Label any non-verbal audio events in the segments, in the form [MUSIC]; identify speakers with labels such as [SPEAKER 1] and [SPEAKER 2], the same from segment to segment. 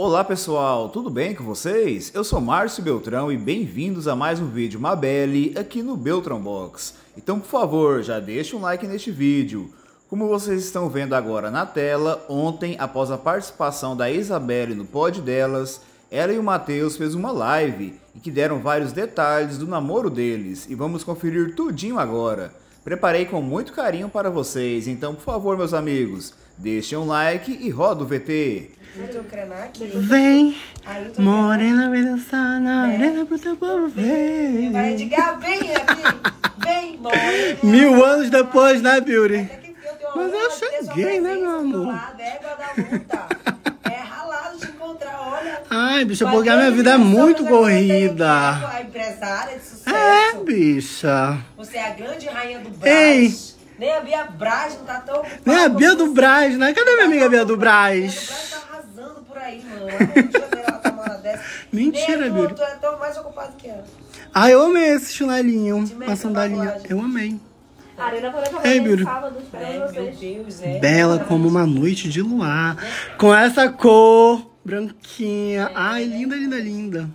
[SPEAKER 1] Olá pessoal, tudo bem com vocês? Eu sou Márcio Beltrão e bem-vindos a mais um vídeo Mabelle aqui no Beltrão Box. Então, por favor, já deixa um like neste vídeo. Como vocês estão vendo agora na tela, ontem, após a participação da Isabelle no pod delas, ela e o Matheus fez uma live e que deram vários detalhes do namoro deles e vamos conferir tudinho agora. Preparei com muito carinho para vocês, então por favor meus amigos, deixem um like e roda o VT.
[SPEAKER 2] Vem, morena, vem dançar na arena pro teu povo, vem.
[SPEAKER 3] Vai, diga, vem aqui. Vem, morena.
[SPEAKER 2] Mil anos depois, né, Beauty?
[SPEAKER 3] Eu
[SPEAKER 2] Mas eu
[SPEAKER 3] ter sua
[SPEAKER 2] cheguei, né, meu amor?
[SPEAKER 3] É. É ralado encontrar, olha.
[SPEAKER 2] Ai, bicha,
[SPEAKER 3] Mas
[SPEAKER 2] porque a minha vida é muito corrida.
[SPEAKER 3] A empresária de sucesso.
[SPEAKER 2] É, bicha.
[SPEAKER 3] Você é a grande rainha do
[SPEAKER 2] Ei.
[SPEAKER 3] Nem a Bia Braz não tá tão.
[SPEAKER 2] Nem a Bia do Braz, né? Cadê minha amiga Bia do
[SPEAKER 3] Bia do
[SPEAKER 2] Braz?
[SPEAKER 3] Braz tá arrasando por aí, mano.
[SPEAKER 2] Mentira, Bia.
[SPEAKER 3] Tu é tão mais ocupado que ela.
[SPEAKER 2] Ai, eu amei esse chinelinho, uma sandalinha. Eu amei.
[SPEAKER 4] Arena eu
[SPEAKER 2] Ei,
[SPEAKER 4] trabalhei
[SPEAKER 2] Beauty.
[SPEAKER 4] sábado, esperando
[SPEAKER 3] É,
[SPEAKER 4] vocês.
[SPEAKER 3] Deus, é.
[SPEAKER 2] Bela como uma noite de luar. Com essa cor branquinha. Ai, linda, linda, linda.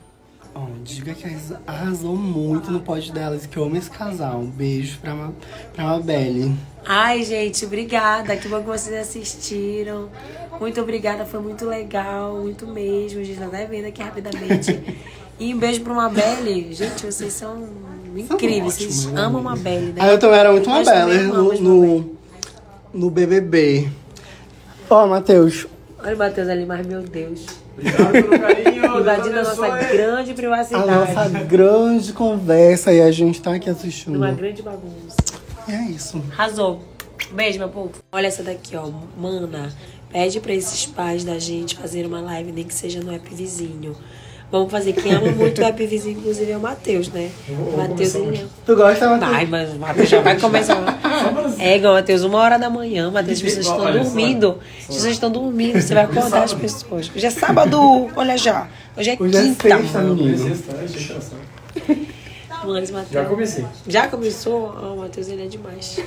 [SPEAKER 2] Ó, diga que arrasou muito no pod delas, que eu amo esse casal. Um beijo pra, Ma pra Mabelle.
[SPEAKER 3] Ai, gente, obrigada. Que bom que vocês assistiram. Muito obrigada, foi muito legal, muito mesmo. A gente tá até vendo aqui rapidamente. E um beijo pra Mabelle. Gente, vocês são incríveis. Vocês
[SPEAKER 2] ótimos, né,
[SPEAKER 3] amam? Mabelle, né?
[SPEAKER 2] Ah, eu também era muito Mabelle no, no, no BBB. Ó, Matheus.
[SPEAKER 3] Olha o Matheus ali, mas meu Deus.
[SPEAKER 5] Obrigado pelo carinho.
[SPEAKER 3] Invadindo a nossa grande
[SPEAKER 2] A
[SPEAKER 3] privacidade.
[SPEAKER 2] nossa grande conversa e a gente tá aqui assistindo.
[SPEAKER 3] Uma grande bagunça.
[SPEAKER 2] E é isso.
[SPEAKER 3] Arrasou. Beijo, meu povo. Olha essa daqui, ó. Mana, pede pra esses pais da gente fazer uma live, nem que seja no app vizinho. Vamos fazer. Quem ama muito o app vizinho, inclusive, é o Matheus, né? O Matheus, ele
[SPEAKER 2] Tu gosta, Matheus?
[SPEAKER 3] Vai, mas o Matheus já vai começar. [LAUGHS] É igual, Matheus, uma hora da manhã, Matheus, as pessoas estão dormindo. As pessoas estão dormindo, você vai acordar as pessoas. Hoje é sábado, olha já. Hoje é
[SPEAKER 2] Hoje é
[SPEAKER 3] quinta,
[SPEAKER 2] sexta,
[SPEAKER 3] mano.
[SPEAKER 2] menino.
[SPEAKER 3] Mano, esse [LAUGHS] Matheus-
[SPEAKER 5] Já comecei.
[SPEAKER 3] Já começou? Ah, o Matheus, ele é demais.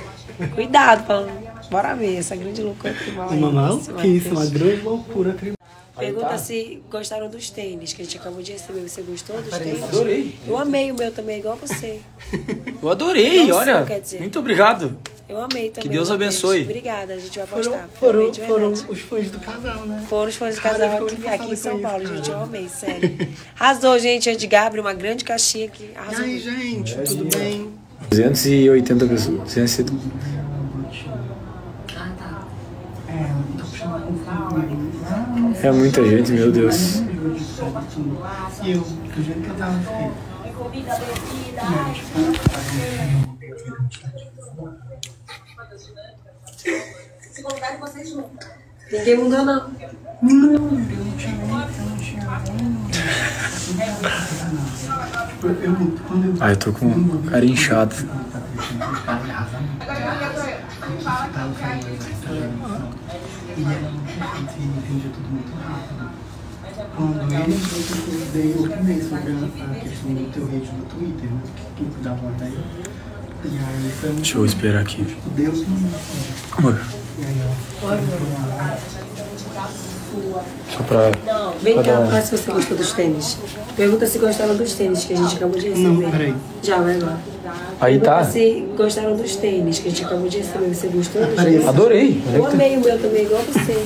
[SPEAKER 3] Cuidado, falando. Bora ver essa grande loucura que vai.
[SPEAKER 2] Uma
[SPEAKER 3] esse
[SPEAKER 2] maluquice, uma grande loucura. tribal.
[SPEAKER 3] Pergunta se gostaram dos tênis que a gente acabou de receber. Você gostou dos tênis?
[SPEAKER 5] Adorei.
[SPEAKER 3] Eu amei o meu também, igual você. [LAUGHS]
[SPEAKER 5] Eu adorei,
[SPEAKER 3] Não
[SPEAKER 5] olha.
[SPEAKER 3] que dizer.
[SPEAKER 5] Muito obrigado.
[SPEAKER 3] Eu amei também.
[SPEAKER 5] Deus
[SPEAKER 3] Matheus.
[SPEAKER 5] abençoe.
[SPEAKER 3] Obrigada, a gente vai
[SPEAKER 2] Foram,
[SPEAKER 3] postar.
[SPEAKER 2] foram,
[SPEAKER 3] realmente,
[SPEAKER 2] foram
[SPEAKER 3] verdade.
[SPEAKER 2] os fãs do casal, né?
[SPEAKER 3] Foram os fãs
[SPEAKER 2] Cara,
[SPEAKER 3] casal
[SPEAKER 2] fico
[SPEAKER 3] aqui, aqui em São Paulo,
[SPEAKER 2] isso,
[SPEAKER 3] gente. Eu
[SPEAKER 2] cara.
[SPEAKER 3] amei, sério. Arrasou, gente. Edgar abre uma grande caixinha aqui.
[SPEAKER 2] E
[SPEAKER 3] Arrasou.
[SPEAKER 2] aí, gente, tudo bem?
[SPEAKER 5] 280 pessoas. 270. É muita gente, meu Deus.
[SPEAKER 2] E jeito que eu tava aqui.
[SPEAKER 3] Ninguém mudou, não.
[SPEAKER 2] Eu
[SPEAKER 5] Ah, eu tô com cara inchada.
[SPEAKER 2] Quando ele eu dei outro mês sobre a questão do teu hate no Twitter, né? que cuidava daí. E aí foi um
[SPEAKER 5] Deixa eu esperar aqui.
[SPEAKER 2] Deus me
[SPEAKER 5] Amor,
[SPEAKER 2] E aí, ó.
[SPEAKER 5] só pra.
[SPEAKER 3] Vem cá, fala se você gostou dos tênis. Pergunta se gostaram dos tênis que a gente acabou de receber.
[SPEAKER 2] Não, peraí.
[SPEAKER 3] Já, vai lá.
[SPEAKER 5] Aí tá.
[SPEAKER 3] se gostaram dos tênis que a gente acabou de receber. Você gostou dos tênis?
[SPEAKER 5] Adorei.
[SPEAKER 3] Eu amei o meu também, igual você.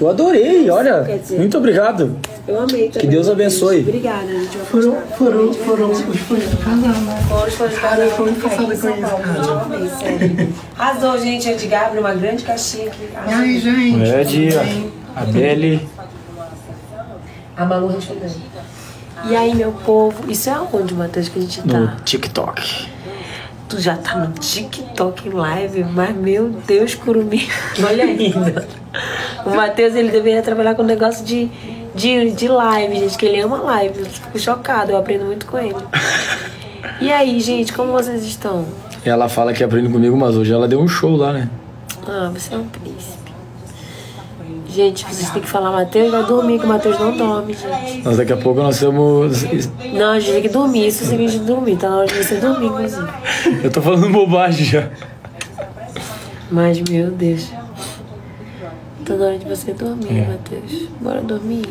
[SPEAKER 5] Eu adorei, olha.
[SPEAKER 3] Dizer-
[SPEAKER 5] Muito obrigado.
[SPEAKER 3] Eu amei também.
[SPEAKER 5] Que Deus abençoe.
[SPEAKER 3] Obrigada, gente
[SPEAKER 2] Foram, foram, foram os fãs do casal, né?
[SPEAKER 3] Foram os fãs de
[SPEAKER 2] Cara,
[SPEAKER 3] casa
[SPEAKER 2] eu tô muito passada com isso, cara.
[SPEAKER 3] Eu amei, sério. Arrasou, gente. Edgar abre uma grande caixinha aqui.
[SPEAKER 2] E aí, gente?
[SPEAKER 5] Ed, a Belle.
[SPEAKER 3] A Malu respondendo. E aí, meu povo, isso é onde, Matheus, que a gente tá?
[SPEAKER 5] No TikTok.
[SPEAKER 3] Tu já tá no TikTok live, mas meu Deus, Curumi, olha ainda. O Matheus, ele deveria trabalhar com negócio de, de, de live, gente, que ele ama live. Eu fico chocada, eu aprendo muito com ele. E aí, gente, como vocês estão?
[SPEAKER 5] Ela fala que aprende comigo, mas hoje ela deu um show lá, né?
[SPEAKER 3] Ah, você é um príncipe. Gente, vocês têm que falar, Matheus vai dormir, que o Matheus não dorme, gente.
[SPEAKER 5] Nós daqui a pouco nós temos.
[SPEAKER 3] Não, a gente tem que dormir, isso é de dormir, tá na hora de você dormir, inclusive. [LAUGHS]
[SPEAKER 5] Eu tô falando bobagem já.
[SPEAKER 3] Mas, meu Deus. Tá na hora de você dormir, Matheus. Bora dormir?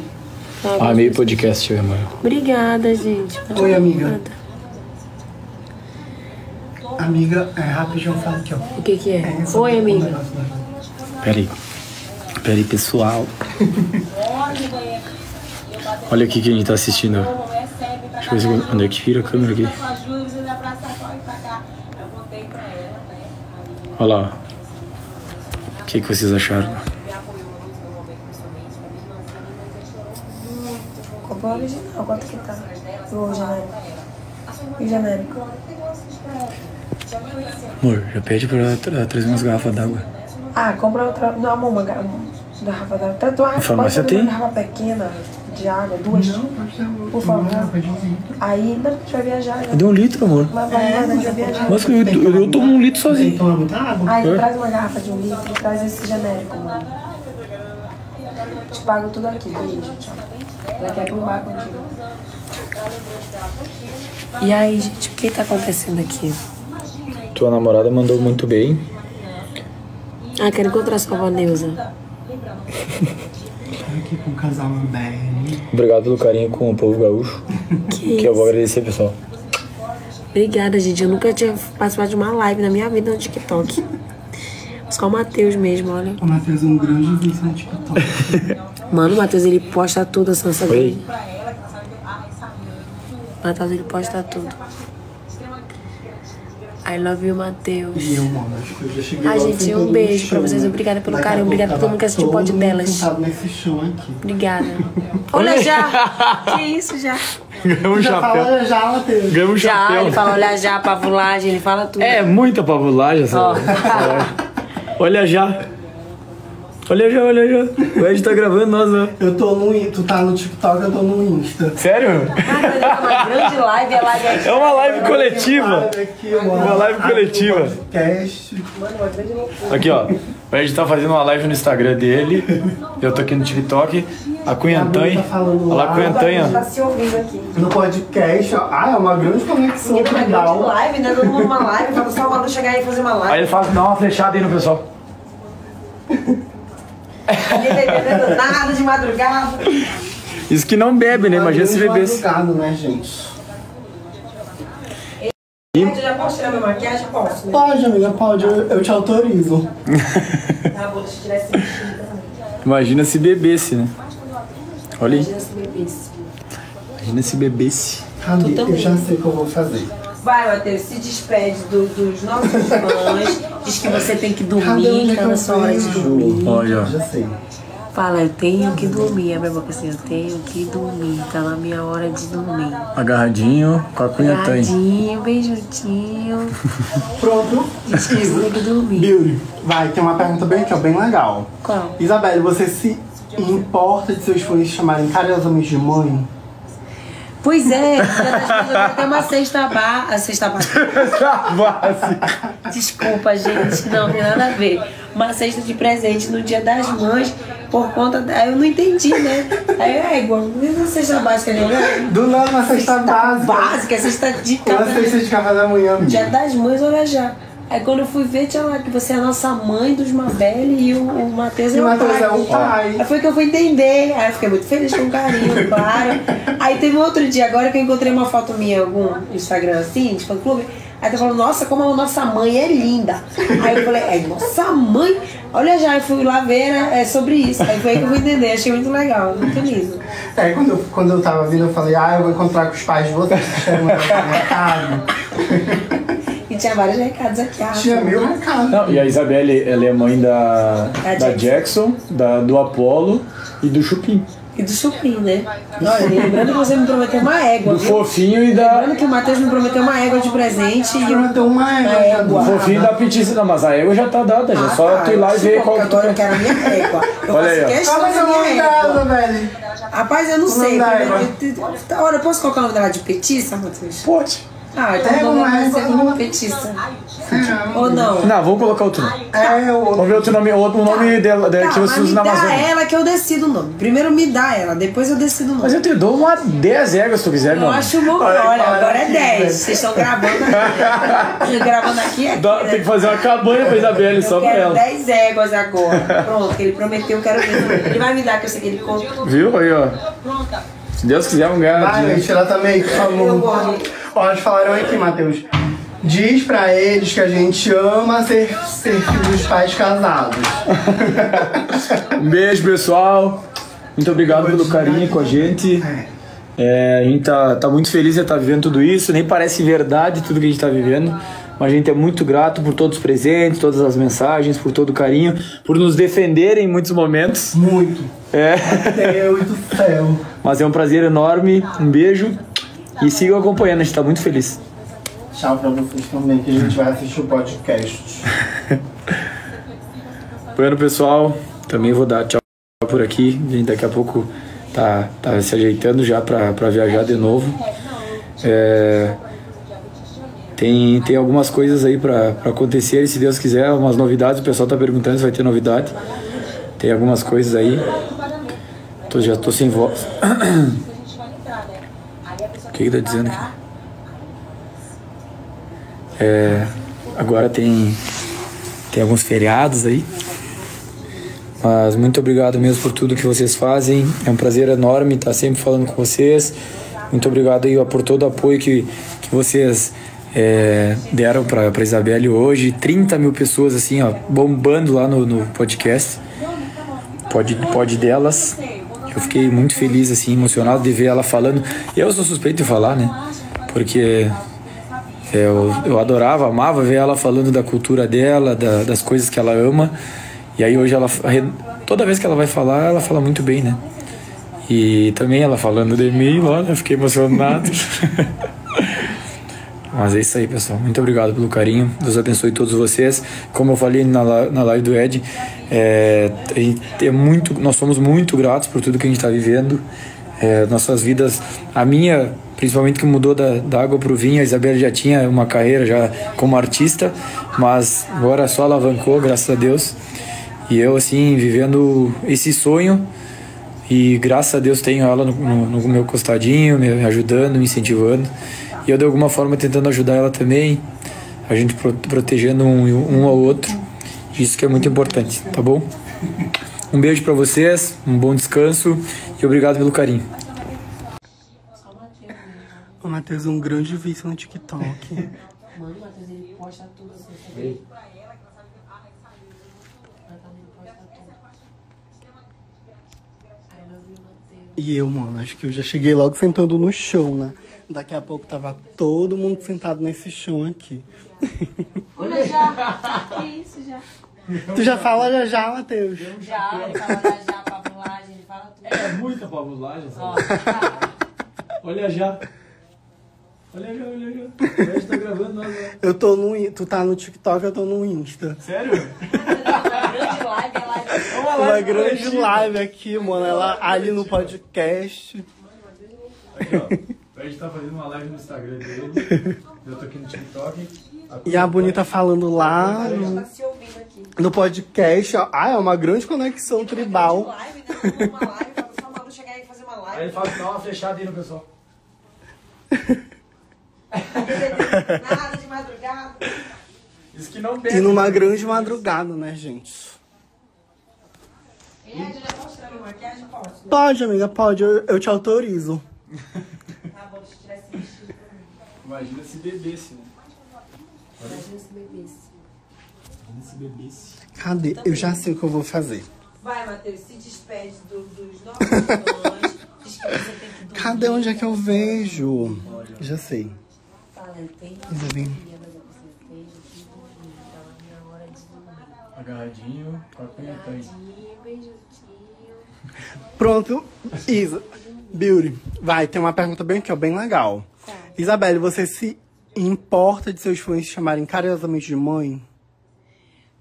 [SPEAKER 3] Fala,
[SPEAKER 5] Amei o podcast, amor.
[SPEAKER 3] Obrigada, gente.
[SPEAKER 2] Oi, amiga.
[SPEAKER 3] Obrigada.
[SPEAKER 2] Amiga, é rapidinho, fala aqui, ó.
[SPEAKER 3] O que que é?
[SPEAKER 2] É,
[SPEAKER 3] Oi,
[SPEAKER 2] é
[SPEAKER 3] amiga.
[SPEAKER 5] Peraí. Peraí, pessoal. Olha aqui que a gente tá assistindo. Deixa eu ver se- onde é que vira a câmera aqui. Olha lá. O que, que vocês acharam?
[SPEAKER 3] Comprou original, quanto que tá? O genérico. E genérico?
[SPEAKER 5] Amor, já pede pra ela trazer umas garrafas d'água.
[SPEAKER 3] Ah, compra outra. Não, uma ga- uma garrafa. Tanto uma
[SPEAKER 5] farmácia tem?
[SPEAKER 3] Uma garrafa pequena de água, duas. Por favor. Aí, não, a gente vai viajar. Né?
[SPEAKER 5] Cadê um litro, amor?
[SPEAKER 3] Mas vai, a vai viajar.
[SPEAKER 5] Nossa, eu, eu, eu tomo um litro sozinho.
[SPEAKER 2] muita água.
[SPEAKER 3] Aí, traz uma garrafa de um litro e traz esse genérico, mano. Te pago tudo aqui, beijo, tchau. Ela quer pro bar contigo. E aí, gente, o que tá acontecendo aqui?
[SPEAKER 5] Tua namorada mandou muito bem.
[SPEAKER 3] Ah, quero encontrar sua avó Neuza.
[SPEAKER 2] Aqui com o casal bem.
[SPEAKER 5] Obrigado pelo carinho com o povo gaúcho.
[SPEAKER 3] Que
[SPEAKER 5] Que eu vou agradecer, pessoal.
[SPEAKER 3] Obrigada, gente. Eu nunca tinha participado de uma live na minha vida no TikTok. Só o Matheus mesmo, olha.
[SPEAKER 2] O Matheus é um grande vício no TikTok. [LAUGHS]
[SPEAKER 3] Mano, o Matheus, ele posta tudo, essa nossa
[SPEAKER 5] Oi.
[SPEAKER 3] Matheus, ele posta tudo. I love you, Matheus.
[SPEAKER 2] E eu, mano, acho que eu já cheguei
[SPEAKER 3] Ai, gente, um beijo pra vocês. Obrigada pelo carinho, obrigada por todo mundo que assistiu o pod delas.
[SPEAKER 2] nesse chão aqui.
[SPEAKER 3] Obrigada. [LAUGHS] Olha já! que isso já?
[SPEAKER 5] Ganhamos um
[SPEAKER 2] Já fala já, Matheus.
[SPEAKER 5] Ganhamos um
[SPEAKER 3] Já,
[SPEAKER 5] chapéu.
[SPEAKER 3] ele fala olha já, pavulagem, ele fala tudo.
[SPEAKER 5] É muita pavulagem essa.
[SPEAKER 3] Ó. [LAUGHS]
[SPEAKER 5] Olha já. Olha já, olha já. O Ed tá gravando nós, ó.
[SPEAKER 2] Eu tô no. Tu tá no TikTok, eu tô no Insta.
[SPEAKER 5] Sério?
[SPEAKER 3] Ah, uma grande live, a live aqui.
[SPEAKER 5] É uma live coletiva.
[SPEAKER 2] Aqui, mano.
[SPEAKER 5] Uma live coletiva.
[SPEAKER 2] Podcast.
[SPEAKER 3] Mano, uma grande loucura.
[SPEAKER 5] Aqui, ó. O Ed tá fazendo uma live no Instagram dele. Eu tô aqui no TikTok. A Cunhantanha.
[SPEAKER 2] tá falando
[SPEAKER 5] Olha lá,
[SPEAKER 2] lá.
[SPEAKER 5] Cunhantanha.
[SPEAKER 3] Tá se ouvindo aqui.
[SPEAKER 2] No podcast, ó. Ah, é uma grande conexão
[SPEAKER 3] Menina, uma grande
[SPEAKER 2] legal.
[SPEAKER 3] live, né? Todo mundo numa live, falta só o Manu chegar aí e fazer uma
[SPEAKER 5] Aí
[SPEAKER 3] live.
[SPEAKER 5] ele fala, dá uma flechada aí no pessoal.
[SPEAKER 3] Ninguém tá entendendo nada de madrugada.
[SPEAKER 5] Isso que não bebe, né? Imagina se bebesse.
[SPEAKER 2] madrugada, né, gente?
[SPEAKER 3] Eu já posso tirar minha maquiagem? Posso, né?
[SPEAKER 2] Pode, amiga, pode. Eu, eu te autorizo. [LAUGHS]
[SPEAKER 3] Tá bom, deixa eu tirar esse vestido também.
[SPEAKER 5] Imagina se bebesse, né? Olha aí.
[SPEAKER 3] Imagina se bebesse.
[SPEAKER 5] Imagina se bebesse.
[SPEAKER 2] Cadê? Eu já sei o que eu vou fazer.
[SPEAKER 3] Vai, Matheus, se despede do- dos nossos fãs. [LAUGHS] Diz que você tem que dormir, tá na sua hora de dormir.
[SPEAKER 5] Olha.
[SPEAKER 2] Já sei.
[SPEAKER 3] Fala, eu tenho que dormir. Abre a boca assim, eu tenho que dormir. Tá na minha hora de dormir.
[SPEAKER 5] Agarradinho com a Cunhantanha.
[SPEAKER 3] Beijinho, beijudinho. [LAUGHS]
[SPEAKER 2] Pronto.
[SPEAKER 3] Diz que você tem que dormir.
[SPEAKER 2] Beauty. Vai, tem uma pergunta bem aqui, ó, bem legal.
[SPEAKER 3] Qual?
[SPEAKER 2] Isabelle, você se importa de seus fãs chamarem carinhosamente de mãe?
[SPEAKER 3] Pois é, Dia das Mães eu vou ter uma cesta bar. A cesta bar. Desculpa, gente, não tem nada a ver. Uma cesta de presente no dia das mães, por conta da. Eu não entendi, né? Aí é igual, é uma cesta básica, né?
[SPEAKER 2] Do nada, uma cesta básica.
[SPEAKER 3] Básica, cesta de
[SPEAKER 2] Uma
[SPEAKER 3] café.
[SPEAKER 2] cesta de café da manhã.
[SPEAKER 3] Dia das mães, olha já. Aí quando eu fui ver, tinha lá que você é a nossa mãe dos Mabelle e o, o Matheus é
[SPEAKER 2] o
[SPEAKER 3] o
[SPEAKER 2] Matheus
[SPEAKER 3] pai.
[SPEAKER 2] é o pai.
[SPEAKER 3] Aí foi que eu fui entender. Aí eu fiquei muito feliz com carinho, [LAUGHS] claro. Aí teve um outro dia agora que eu encontrei uma foto minha em algum Instagram assim, de fã clube. Aí tá falando, nossa, como a nossa mãe é linda. Aí eu falei, é nossa mãe? Olha já, eu fui lá ver, né, é sobre isso. Aí foi aí que eu fui entender, achei muito legal, muito lindo.
[SPEAKER 2] É, quando eu, quando eu tava vindo, eu falei, ah, eu vou encontrar com os pais de vocês, que querem mandar um recado.
[SPEAKER 3] E tinha vários recados aqui. Ah,
[SPEAKER 2] Tinha mil recados.
[SPEAKER 5] Não, e a Isabelle, ela é mãe da,
[SPEAKER 3] Da
[SPEAKER 5] da Jackson, da, do Apollo e do Chupim.
[SPEAKER 3] E do Chupim, né? Olha, lembrando que você me prometeu uma égua,
[SPEAKER 5] Do
[SPEAKER 3] viu?
[SPEAKER 5] fofinho e da.
[SPEAKER 3] Lembrando que o Matheus me prometeu uma égua de presente e eu...
[SPEAKER 2] Prometeu uma égua.
[SPEAKER 3] égua.
[SPEAKER 5] Do fofinho e da petiça. Não, mas a égua já tá dada, já.
[SPEAKER 3] Ah,
[SPEAKER 5] só
[SPEAKER 3] tá,
[SPEAKER 5] tu ir lá e
[SPEAKER 3] eu
[SPEAKER 5] ver qual
[SPEAKER 3] que
[SPEAKER 5] que tu
[SPEAKER 3] agora eu
[SPEAKER 5] quer.
[SPEAKER 3] quero a minha égua. Eu
[SPEAKER 5] Olha aí,
[SPEAKER 3] faço
[SPEAKER 5] ó.
[SPEAKER 3] questão da minha égua.
[SPEAKER 2] velho?
[SPEAKER 3] Rapaz, eu não sei. é Ora, eu posso colocar o nome dela de petiça, Matheus?
[SPEAKER 5] Pode.
[SPEAKER 3] Ah, então
[SPEAKER 2] É,
[SPEAKER 3] vamos
[SPEAKER 2] mas-
[SPEAKER 3] ser uma petista. Ou não?
[SPEAKER 5] Não, vamos colocar outro nome.
[SPEAKER 2] É,
[SPEAKER 5] Vamos ver outro nome, outro nome dela, dela
[SPEAKER 4] Tá,
[SPEAKER 5] que você
[SPEAKER 4] me
[SPEAKER 5] usa na
[SPEAKER 4] dá
[SPEAKER 5] Amazônia.
[SPEAKER 4] ela que eu decido o nome. Primeiro me dá ela, depois eu decido o nome.
[SPEAKER 5] Mas eu te dou uma 10 éguas se tu quiser,
[SPEAKER 4] Eu
[SPEAKER 5] meu.
[SPEAKER 4] acho bom.
[SPEAKER 2] Olha,
[SPEAKER 4] agora é
[SPEAKER 2] aqui,
[SPEAKER 4] 10.
[SPEAKER 2] velho.
[SPEAKER 4] Vocês estão gravando aqui. gravando aqui é
[SPEAKER 5] Dá- Tem que fazer uma cabana pra Isabelle só
[SPEAKER 4] Eu
[SPEAKER 5] pra
[SPEAKER 4] quero
[SPEAKER 5] ela.
[SPEAKER 4] 10 éguas agora. Pronto, que ele prometeu, eu quero ver. Ele vai me dar, que eu sei que ele conta.
[SPEAKER 5] Viu? Aí, ó. Se Deus quiser, vamos ganhar
[SPEAKER 2] Vai, gente, ela também, por
[SPEAKER 4] Eu
[SPEAKER 2] favor.
[SPEAKER 4] gosto.
[SPEAKER 2] Ó, eles falaram aqui, Matheus. Diz pra eles que a gente ama ser, ser filho dos pais casados. [LAUGHS]
[SPEAKER 5] Um beijo, pessoal. Muito obrigado pelo carinho com a gente. É, a gente tá, tá muito feliz de estar vivendo tudo isso. Nem parece verdade tudo que a gente tá vivendo. Mas a gente é muito grato por todos os presentes, todas as mensagens, por todo o carinho, por nos defenderem em muitos momentos.
[SPEAKER 2] Muito.
[SPEAKER 5] É.
[SPEAKER 2] Deus do céu.
[SPEAKER 5] Mas é um prazer enorme. Um beijo. E sigam acompanhando, a gente tá muito feliz.
[SPEAKER 2] Tchau pra vocês também, que a gente vai assistir o podcast. [LAUGHS]
[SPEAKER 5] Bueno, pessoal, também vou dar tchau por aqui. A gente daqui a pouco tá, tá se ajeitando já pra, pra viajar de novo. É, tem, tem algumas coisas aí pra, pra acontecer, e se Deus quiser, umas novidades. O pessoal tá perguntando se vai ter novidade. Tem algumas coisas aí. Tô, já tô sem voz. O que que tá dizendo aqui? É, agora tem, tem alguns feriados aí. Mas muito obrigado mesmo por tudo que vocês fazem. É um prazer enorme estar sempre falando com vocês. Muito obrigado aí por todo o apoio que, que vocês é, deram para Isabelle hoje. 30 mil pessoas assim, ó, bombando lá no, no podcast. Pode, pode delas. Eu fiquei muito feliz, assim, emocionado de ver ela falando. Eu sou suspeito de falar, né? Porque eu, eu adorava, amava ver ela falando da cultura dela, da- das coisas que ela ama. E aí hoje ela toda vez que ela vai falar, ela fala muito bem, né? E também ela falando de mim, olha, eu fiquei emocionado. [LAUGHS] Mas é isso aí, pessoal. Muito obrigado pelo carinho. Deus abençoe todos vocês. Como eu falei na, live do Ed, é, é muito, nós somos muito gratos por tudo que a gente está vivendo. É, nossas vidas, a minha, principalmente que mudou da, da água para o vinho, a Isabela já tinha uma carreira já como artista, mas agora só alavancou, graças a Deus. E eu, assim, vivendo esse sonho. E graças a Deus tenho ela no, no- no meu costadinho, me ajudando, me incentivando. E eu, de alguma forma, tentando ajudar ela também. A gente pro- protegendo um, um ao outro. Isso que é muito importante, tá bom? Um beijo pra vocês, um bom descanso e obrigado pelo carinho.
[SPEAKER 2] Ô, Matheus, um grande vício no TikTok. [LAUGHS]
[SPEAKER 3] Mano, o Matheus, ele posta tudo assim?
[SPEAKER 2] E eu, mano, acho que eu já cheguei logo sentando no chão, né? Daqui a pouco tava todo mundo sentado nesse chão aqui.
[SPEAKER 3] Olha [LAUGHS] já. que isso já?
[SPEAKER 2] Tu já fala já já, Matheus?
[SPEAKER 3] Já, ele fala da já, pavulagem, ele fala tudo.
[SPEAKER 5] É muita pavulagem,
[SPEAKER 3] Ó,
[SPEAKER 5] Olha já. Olha já, olha já. A gente tá gravando nós,
[SPEAKER 2] Eu tô no. Tu tá no TikTok, eu tô no Insta.
[SPEAKER 5] Sério?
[SPEAKER 3] grande live, é live.
[SPEAKER 2] Uma grande live aqui, mano. Ela ali no podcast.
[SPEAKER 5] A gente tá fazendo uma live no Instagram dele. Eu tô aqui no TikTok.
[SPEAKER 2] E a bonita falando lá
[SPEAKER 3] Tá
[SPEAKER 2] no,
[SPEAKER 3] se ouvindo aqui.
[SPEAKER 2] no podcast. ó. Ah, é uma grande conexão tribal.
[SPEAKER 4] Live, né? Uma live, só o Malu chegar aí e fazer uma
[SPEAKER 5] Aí
[SPEAKER 4] live.
[SPEAKER 5] ele fala que dá uma flechada aí no pessoal.
[SPEAKER 4] Nada de madrugada.
[SPEAKER 5] Isso que não
[SPEAKER 2] E
[SPEAKER 5] pega.
[SPEAKER 2] numa grande madrugada, né, gente?
[SPEAKER 4] E aí, já mostrando maquiagem, posso?
[SPEAKER 2] Pode, amiga, pode. Eu, eu te autorizo. [LAUGHS]
[SPEAKER 4] Tá bom, deixa eu tirar esse vestido.
[SPEAKER 5] Imagina se bebesse, né?
[SPEAKER 3] Imagina se bebesse.
[SPEAKER 5] Imagina se bebesse.
[SPEAKER 2] Cadê? Eu já sei o que eu vou fazer.
[SPEAKER 4] Vai, Matheus, se despede do- dos nossos fãs. Diz que você tem que dormir.
[SPEAKER 2] Cadê onde é que eu vejo? Já sei.
[SPEAKER 3] Fala, eu tenho
[SPEAKER 2] Ainda bem.
[SPEAKER 3] queria, mas eu preciso de dormir. A minha hora de dormir.
[SPEAKER 5] Agarradinho, com a cunha
[SPEAKER 3] Tadinho, beijutinho.
[SPEAKER 2] Pronto. Isa. Beauty. Vai, tem uma pergunta bem aqui, ó, bem legal. Isabelle, você se importa de seus fãs te chamarem carinhosamente de mãe?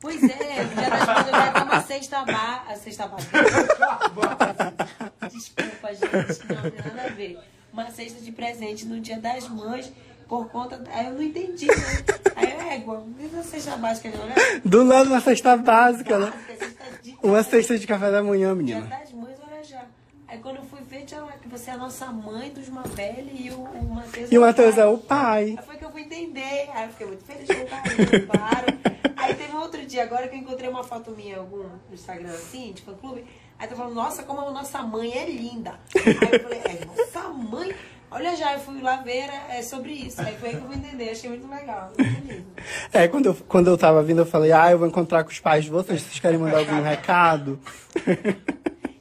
[SPEAKER 3] Pois é, o dia das mães eu já tenho uma cesta ba... A cesta básica. [LAUGHS] Desculpa, gente. Não, tem nada a ver. Uma cesta de presente no dia das mães. Por conta. Aí eu não entendi, né? Aí eu égua, mesmo a cesta básica, não, né?
[SPEAKER 2] Do nada uma cesta básica, né? Uma cesta de café da manhã,
[SPEAKER 3] Dia
[SPEAKER 2] menina.
[SPEAKER 3] das mães, olha já. Aí quando eu fui ver, tinha lá que você é a nossa mãe dos Mabelle e o, o Matheus
[SPEAKER 2] E o Matheus
[SPEAKER 3] pai.
[SPEAKER 2] é o pai.
[SPEAKER 3] Aí foi que eu fui entender. Aí eu fiquei muito feliz com o carinho, claro. Aí teve um outro dia agora que eu encontrei uma foto minha algum no Instagram assim, de fã clube. Aí tá falando, nossa, como a nossa mãe é linda. Aí eu falei, é, nossa mãe. Olha já, eu fui lá ver, era- é sobre isso. Aí foi aí que eu fui entender, achei muito legal.
[SPEAKER 2] É, quando eu, quando eu tava vindo, eu falei, ah, eu vou encontrar com os pais de vocês. Vocês querem mandar algum recado?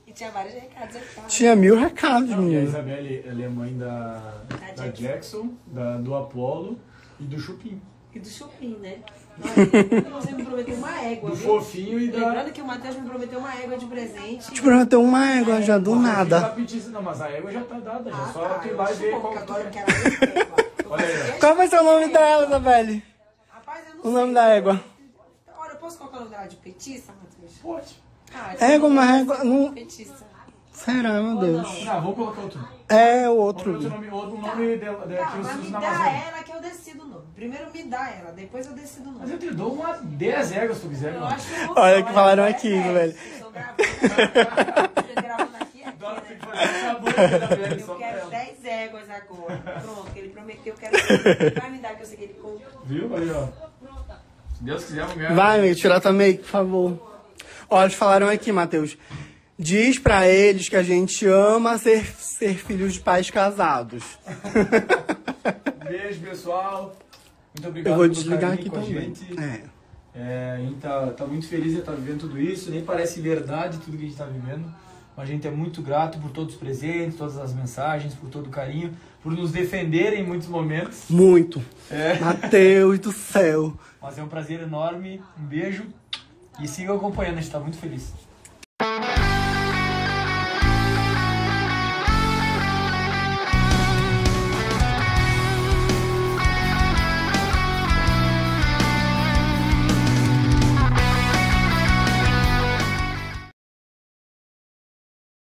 [SPEAKER 3] E tinha vários recados aqui.
[SPEAKER 2] Tinha mil recados,
[SPEAKER 5] E a
[SPEAKER 2] menina.
[SPEAKER 5] Isabelle, ela é mãe da, da
[SPEAKER 3] Jackson.
[SPEAKER 5] Jackson, da, do Apollo e do Chupim.
[SPEAKER 3] E do Chupim, né? Nossa, Você me prometeu égua,
[SPEAKER 5] Do
[SPEAKER 3] viu?
[SPEAKER 5] fofinho e da.
[SPEAKER 3] Lembrando que o Matheus me prometeu uma égua de presente.
[SPEAKER 2] Te prometeu uma égua já do nada.
[SPEAKER 5] Não, mas a égua já tá dada, já.
[SPEAKER 3] Ah,
[SPEAKER 5] só
[SPEAKER 3] tá,
[SPEAKER 5] tu ir lá e ver qual
[SPEAKER 3] que
[SPEAKER 5] é.
[SPEAKER 3] égua. [LAUGHS]
[SPEAKER 5] Olha aí,
[SPEAKER 2] Qual vai ser o nome dela, Isabelle?
[SPEAKER 3] Rapaz, eu não
[SPEAKER 2] O
[SPEAKER 3] sei.
[SPEAKER 2] nome da égua.
[SPEAKER 3] Olha, eu posso colocar o nome dela de petiça, Matheus?
[SPEAKER 5] Pode.
[SPEAKER 3] Ah,
[SPEAKER 2] Égua,
[SPEAKER 3] eu
[SPEAKER 2] mas
[SPEAKER 3] vou
[SPEAKER 2] égua não-
[SPEAKER 3] Petiça.
[SPEAKER 2] Será, meu Deus.
[SPEAKER 5] Não, vamos colocar outro.
[SPEAKER 2] É o
[SPEAKER 5] Outro,
[SPEAKER 2] outro.
[SPEAKER 5] nome, outro nome
[SPEAKER 3] Tá,
[SPEAKER 5] que eu
[SPEAKER 3] mas
[SPEAKER 5] uso
[SPEAKER 3] me dá
[SPEAKER 5] Amazônia.
[SPEAKER 3] ela que eu decido o nome. Primeiro me dá ela, depois eu decido o
[SPEAKER 5] Mas
[SPEAKER 3] nome.
[SPEAKER 5] eu te dou uma 10 éguas se tu quiser,
[SPEAKER 3] Eu
[SPEAKER 5] mano.
[SPEAKER 3] acho que
[SPEAKER 2] Olha o que falaram
[SPEAKER 3] é
[SPEAKER 2] aqui,
[SPEAKER 3] dez.
[SPEAKER 2] velho.
[SPEAKER 3] Estou gravando, aqui, né?
[SPEAKER 5] que
[SPEAKER 3] Eu
[SPEAKER 5] pra
[SPEAKER 3] quero
[SPEAKER 5] ela.
[SPEAKER 3] 10 éguas agora. Pronto, ele prometeu, eu quero. Vai me dar que eu sei que ele conta.
[SPEAKER 5] Viu? Aí, ó. Se Deus quiser, vamos ganhar.
[SPEAKER 2] Vai, amigo, tirar make, por favor. Olha, eles falaram aqui, Matheus. Diz pra eles que a gente ama ser, ser filhos de pais casados. [LAUGHS]
[SPEAKER 5] Beijo, pessoal. Muito obrigado
[SPEAKER 2] Eu vou desligar aqui
[SPEAKER 5] com a
[SPEAKER 2] também.
[SPEAKER 5] gente.
[SPEAKER 2] É.
[SPEAKER 5] É, a gente tá, tá muito feliz de estar vivendo tudo isso. Nem parece verdade tudo que a gente está vivendo. Mas a gente é muito grato por todos os presentes, todas as mensagens, por todo o carinho, por nos defenderem em muitos momentos.
[SPEAKER 2] Muito.
[SPEAKER 5] É.
[SPEAKER 2] Mateus do céu.
[SPEAKER 5] Mas é um prazer enorme. Um beijo. E sigam acompanhando, a gente está muito feliz.